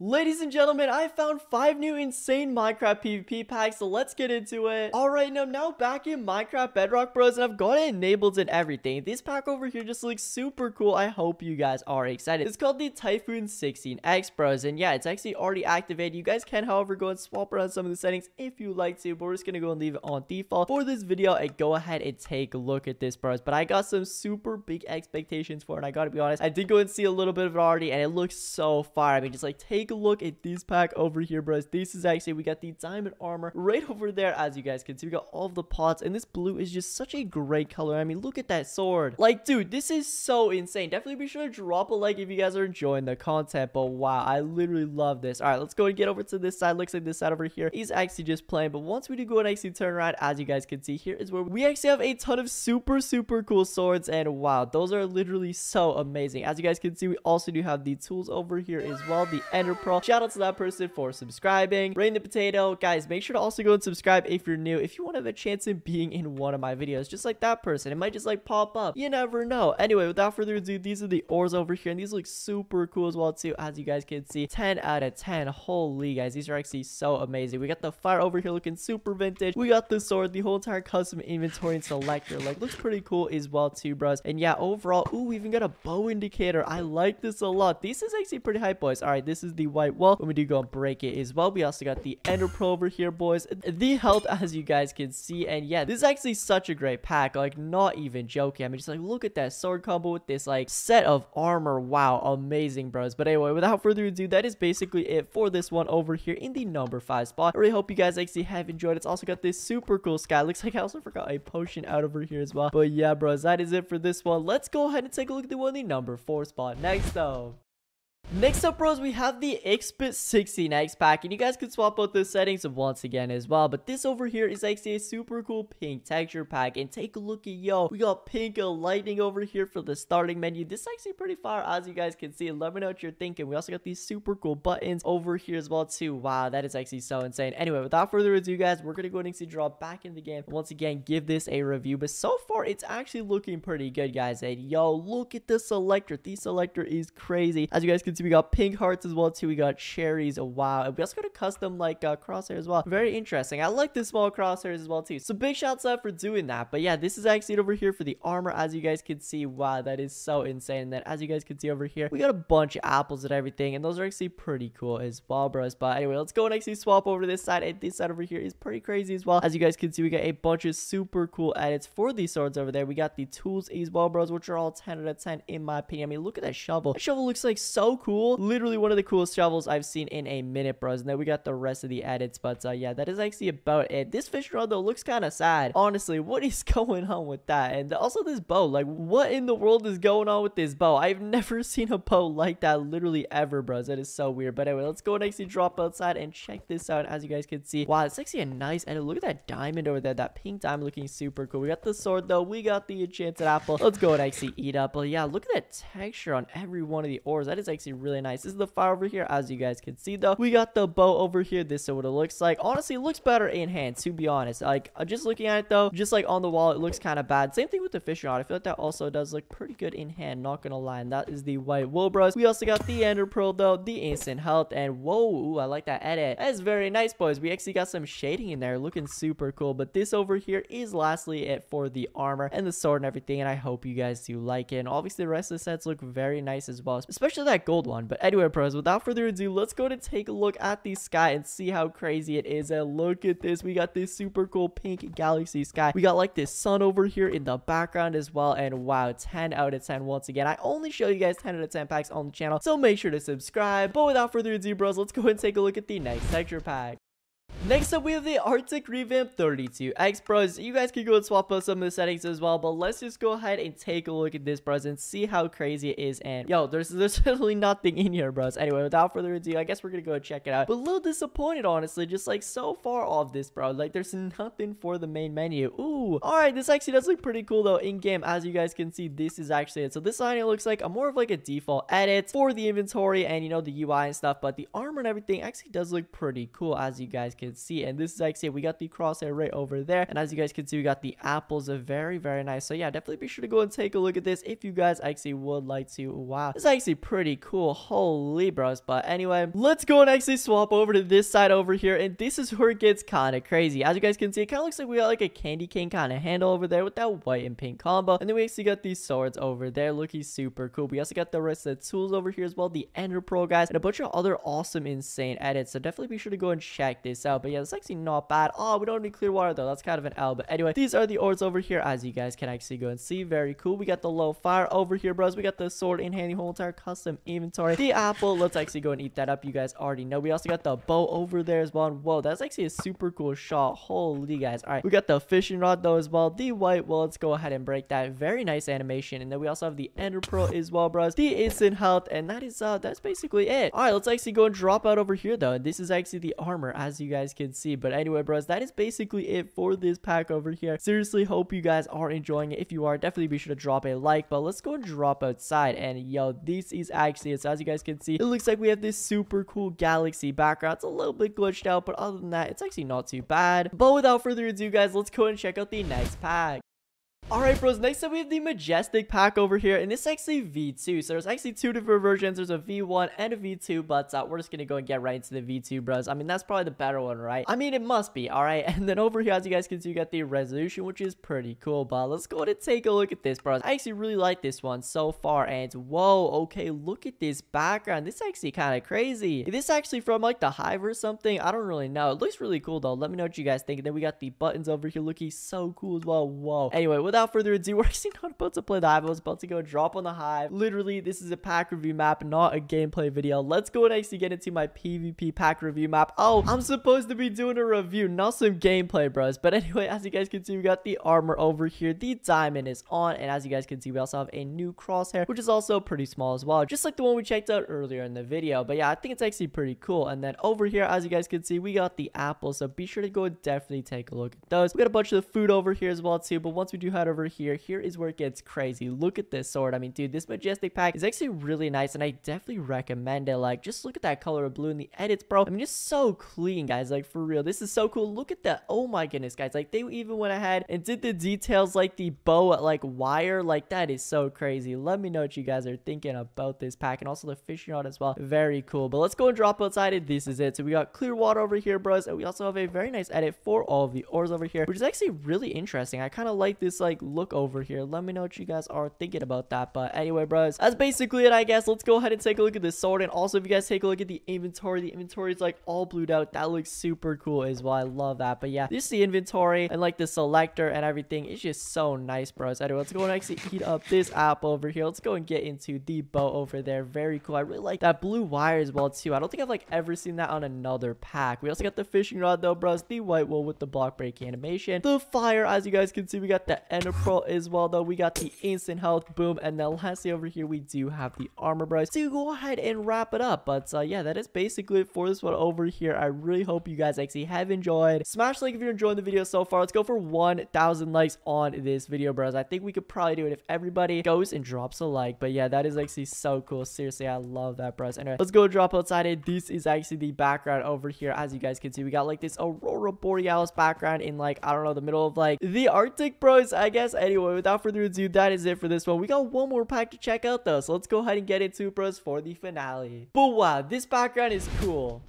Ladies and gentlemen, I found five new insane Minecraft PvP packs, so let's get into it. Alright, now, now back in Minecraft Bedrock Bros, and I've got it enabled and everything. This pack over here just looks super cool. I hope you guys are excited. It's called the Typhoon 16X Bros, and yeah, it's actually already activated. You guys can, however, go and swap around some of the settings if you like to, but we're just gonna go and leave it on default for this video and go ahead and take a look at this, bros. But I got some super big expectations for it, and I gotta be honest, I did go and see a little bit of it already, and it looks so fire. I mean, just like take a look at this pack over here, bros. This is actually, we got the diamond armor right over there, as you guys can see. We got all of the pots, and this blue is just such a great color. I mean, look at that sword. Like, dude, this is so insane. Definitely be sure to drop a like if you guys are enjoying the content, but wow, I literally love this. All right, let's go and get over to this side. Looks like this side over here is actually just playing, but once we do go and actually turn around, as you guys can see, here is where we actually have a ton of super, super cool swords, and wow, those are literally so amazing. As you guys can see, we also do have the tools over here as well, the ender pearl. Shout out to that person for subscribing. Rain the potato. Guys, make sure to also go and subscribe if you're new. If you want to have a chance in being in one of my videos, just like that person, it might just like pop up. You never know. Anyway, without further ado, these are the ores over here, and these look super cool as well too, as you guys can see. 10 out of 10. Holy guys, these are actually so amazing. We got the fire over here looking super vintage. We got the sword, the whole entire custom inventory and selector. Like, looks pretty cool as well too, bros. And yeah, overall, ooh, we even got a bow indicator. I like this a lot. This is actually pretty hype, boys. All right, this is the white wall. When we do go and break it as well, we also got the ender pearl over here, boys. The health, as you guys can see. And yeah, this is actually such a great pack. Like, not even joking. I mean, just like, look at that sword combo with this, like, set of armor. Wow, amazing, bros. But anyway, without further ado, that is basically it for this one over here in the number five spot. I really hope you guys actually have enjoyed. It's also got this super cool sky. Looks like I also forgot a potion out over here as well. But yeah, bros, that is it for this one. Let's go ahead and take a look at the one in the number four spot. Next, though. Next up, bros, we have the XBit 16X pack, and you guys can swap out the settings once again as well, but this over here is actually a super cool pink texture pack, and take a look at, yo, we got pink lightning over here for the starting menu. This is actually pretty far, as you guys can see, let me know what you're thinking. We also got these super cool buttons over here as well, too. Wow, that is actually so insane. Anyway, without further ado, guys, we're gonna go and see drop back in the game, once again, give this a review, but so far, it's actually looking pretty good, guys, and yo, look at the selector. The selector is crazy. As you guys can we got pink hearts as well too. We got cherries. Wow. And we also got a custom like uh, crosshair as well. Very interesting. I like the small crosshairs as well too. So big shouts out for doing that. But yeah, this is actually over here for the armor. As you guys can see, wow, that is so insane. And then as you guys can see over here, we got a bunch of apples and everything. And those are actually pretty cool as well, bros. But anyway, let's go and actually swap over to this side. And this side over here is pretty crazy as well. As you guys can see, we got a bunch of super cool edits for these swords over there. We got the tools as well, bros, which are all 10 out of 10 in my opinion. I mean, look at that shovel. That shovel looks like so cool literally one of the coolest shovels I've seen in a minute, bros. And then we got the rest of the edits. But uh, yeah, that is actually about it. This fish rod, though, looks kind of sad. Honestly, what is going on with that? And also this bow. Like, what in the world is going on with this bow? I've never seen a bow like that literally ever, bros. That is so weird. But anyway, let's go and actually drop outside and check this out. As you guys can see, wow, it's actually a nice edit. Look at that diamond over there. That pink diamond looking super cool. We got the sword, though. We got the enchanted apple. Let's go and actually eat up. But yeah, look at that texture on every one of the ores. That is actually really nice. This is the fire over here as you guys can see though. We got the bow over here. This is what it looks like. Honestly it looks better in hand to be honest. Like uh, just looking at it though just like on the wall it looks kind of bad. Same thing with the fishing rod. I feel like that also does look pretty good in hand not gonna lie. And that is the white wool bros we also got the ender pearl though the instant health. And whoa ooh, i like that edit. That is very nice boys. We actually got some shading in there looking super cool. But this over here is lastly it for the armor and the sword and everything. And i hope you guys do like it. And obviously the rest of the sets look very nice as well especially that gold one but anyway pros without further ado let's go to take a look at the sky and see how crazy it is. And look at this. We got this super cool pink galaxy sky. We got like this sun over here in the background as well. And wow 10 out of 10 once again. I only show you guys 10 out of 10 packs on the channel. So make sure to subscribe. But without further ado bros let's go and take a look at the next texture pack Next up, we have the Arctic Revamp 32X, bros. You guys can go and swap out some of the settings as well, but let's just go ahead and take a look at this, bros, and see how crazy it is. And, yo, there's, there's literally nothing in here, bros. Anyway, without further ado, I guess we're gonna go check it out. But a little disappointed, honestly, just, like, so far off this, bro. Like, there's nothing for the main menu. Ooh, alright, this actually does look pretty cool, though, in-game. As you guys can see, this is actually it. So this line, it looks like a more of, like, a default edit for the inventory and, you know, the UI and stuff, but the armor and everything actually does look pretty cool, as you guys can can see. And this is actually, we got the crosshair right over there. And as you guys can see, we got the apples, very, very nice. So yeah, definitely be sure to go and take a look at this if you guys actually would like to. Wow, this is actually pretty cool. Holy bros. But anyway, let's go and actually swap over to this side over here. And this is where it gets kind of crazy. As you guys can see, it kind of looks like we got like a candy cane kind of handle over there with that white and pink combo. And then we actually got these swords over there looking super cool. We also got the rest of the tools over here as well, the Ender Pearl guys, and a bunch of other awesome, insane edits. So definitely be sure to go and check this out. But yeah, it's actually not bad. Oh, we don't need clear water though. That's kind of an L. But anyway, these are the ores over here as you guys can actually go and see. Very cool. We got the low fire over here, bros. We got the sword in handy whole entire custom inventory. The apple, let's actually go and eat that up. You guys already know. We also got the bow over there as well. Whoa, that's actually a super cool shot. Holy guys. All right, we got the fishing rod though as well. The white, well, let's go ahead and break that. Very nice animation. And then we also have the ender pearl as well, bros. The instant health, and that is uh that's basically it. All right, let's actually go and drop out over here though. This is actually the armor, as you guys can see. But anyway, bros, that is basically it for this pack over here. Seriously, hope you guys are enjoying it. If you are, definitely be sure to drop a like. But let's go and drop outside. And yo, this is actually it. So as you guys can see, it looks like we have this super cool galaxy background. It's a little bit glitched out, but other than that, it's actually not too bad. But without further ado, guys, let's go and check out the next pack. Alright bros, next up we have the Majestic pack over here, and it's actually V2, so there's actually two different versions, there's a V1 and a V2, but uh, we're just gonna go and get right into the V2 bros, I mean that's probably the better one, right? I mean it must be, alright, and then over here as you guys can see, you got the resolution, which is pretty cool, but let's go ahead and take a look at this bros, I actually really like this one so far, and whoa, okay, look at this background, this is actually kind of crazy, is this actually from like the Hive or something? I don't really know, it looks really cool though, let me know what you guys think, and then we got the buttons over here looking so cool as well, whoa, anyway, without without further ado, we're actually not about to play the Hive. I was about to go drop on the Hive. Literally, this is a pack review map, not a gameplay video. Let's go and actually get into my PvP pack review map. Oh, I'm supposed to be doing a review, not some gameplay, bros. But anyway, as you guys can see, we got the armor over here. The diamond is on. And as you guys can see, we also have a new crosshair, which is also pretty small as well. Just like the one we checked out earlier in the video. But yeah, I think it's actually pretty cool. And then over here, as you guys can see, we got the apple. So be sure to go and definitely take a look at those. We got a bunch of the food over here as well, too. But once we do head over here, here is where it gets crazy. Look at this sword. I mean, dude, this majestic pack is actually really nice and I definitely recommend it. Like, just look at that color of blue in the edits, bro. I mean, just so clean, guys. Like, for real. This is so cool. Look at that. Oh my goodness, guys. Like, they even went ahead and did the details like the bow, like, wire. Like, that is so crazy. Let me know what you guys are thinking about this pack and also the fishing rod as well. Very cool. But let's go and drop outside. This is it. So we got clear water over here, bros. And we also have a very nice edit for all of the ores over here, which is actually really interesting. I kind of like this, like, look over here. Let me know what you guys are thinking about that. But anyway, bros, that's basically it, I guess. Let's go ahead and take a look at the sword. And also, if you guys take a look at the inventory, the inventory is like all blued out. That looks super cool as well. I love that. But yeah, this is the inventory and like the selector and everything. It's just so nice, bros. Anyway, let's go and actually heat up this apple over here. Let's go and get into the bow over there. Very cool. I really like that blue wire as well, too. I don't think I've like ever seen that on another pack. We also got the fishing rod though, bros. The white wool with the block break animation. The fire, as you guys can see, we got the pearl as well, though. We got the instant health, boom. And then lastly over here, we do have the armor bros to go ahead and wrap it up. But uh, yeah, that is basically it for this one over here. I really hope you guys actually have enjoyed. Smash like if you're enjoying the video so far. Let's go for 1,000 likes on this video, bros. I think we could probably do it if everybody goes and drops a like. But yeah, that is actually so cool. Seriously, I love that, bros. Anyway, let's go drop outside it. This is actually the background over here. As you guys can see, we got like this Aurora Borealis background in like, I don't know, the middle of like the Arctic, bros, I guess. Anyway, without further ado, that is it for this one. We got one more pack to check out though, so let's go ahead and get into bros for the finale. But wow, this background is cool.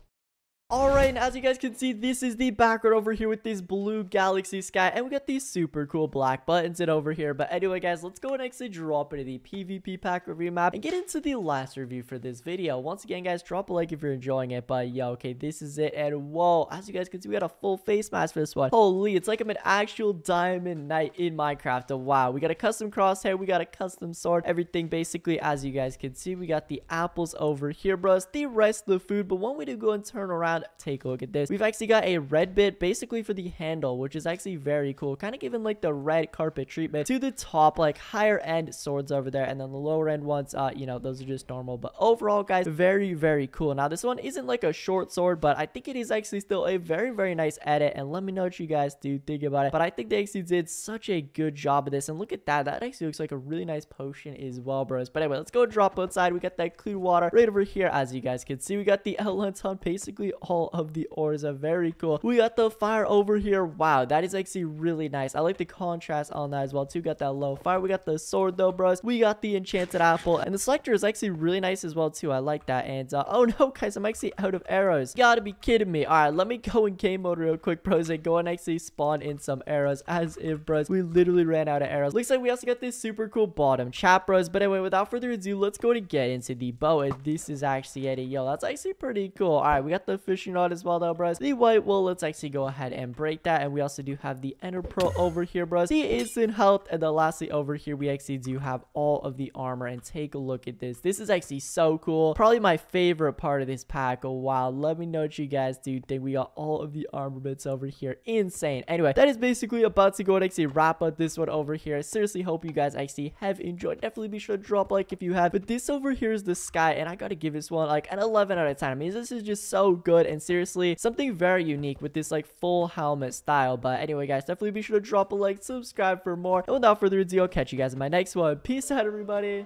Alright, and as you guys can see, this is the background over here with this blue galaxy sky, and we got these super cool black buttons in over here. But anyway, guys, let's go and actually drop into the PvP pack review map and get into the last review for this video. Once again, guys, drop a like if you're enjoying it. But yeah, okay, this is it, and whoa, as you guys can see, we got a full face mask for this one. Holy, it's like I'm an actual diamond knight in Minecraft. Oh, wow, we got a custom crosshair, we got a custom sword, everything basically, as you guys can see, we got the apples over here, bros, the rest of the food. But one way to go and turn around take a look at this. We've actually got a red bit basically for the handle, which is actually very cool. Kind of giving like the red carpet treatment to the top, like higher end swords over there. And then the lower end ones, uh, you know, those are just normal. But overall, guys, very, very cool. Now, this one isn't like a short sword, but I think it is actually still a very, very nice edit. And let me know what you guys do think about it. But I think they actually did such a good job of this. And look at that. That actually looks like a really nice potion as well, bros. But anyway, let's go drop outside. We got that clear water right over here. As you guys can see, we got the elements on basically all of the ores are very cool. We got the fire over here. Wow, that is actually really nice. I like the contrast on that as well too. Got that low fire. We got the sword though, bros. We got the enchanted apple. And the selector is actually really nice as well too. I like that. And uh, oh no, guys, I'm actually out of arrows. You gotta be kidding me. All right, let me go in game mode real quick, bros, and go and actually spawn in some arrows as if, bros, we literally ran out of arrows. Looks like we also got this super cool bottom chap, bros. But anyway, without further ado, let's go to get into the bow. And this is actually it. Yo, that's actually pretty cool. All right, we got the fishing rod as well, though, bros. The white wool, let's actually go ahead and break that. And we also do have the ender pearl over here, bros. The instant health. And then lastly, over here, we actually do have all of the armor. And take a look at this. This is actually so cool. Probably my favorite part of this pack. Oh, wow. Let me know what you guys do think. We got all of the armor bits over here. Insane. Anyway, that is basically about to go and actually wrap up this one over here. I seriously hope you guys actually have enjoyed. Definitely be sure to drop like if you have. But this over here is the sky. And I gotta give this one like an 11 out of 10. I mean, this is just so good. And seriously, something very unique with this like full helmet style. But anyway, guys, definitely be sure to drop a like, subscribe for more. And without further ado, I'll catch you guys in my next one. Peace out, everybody.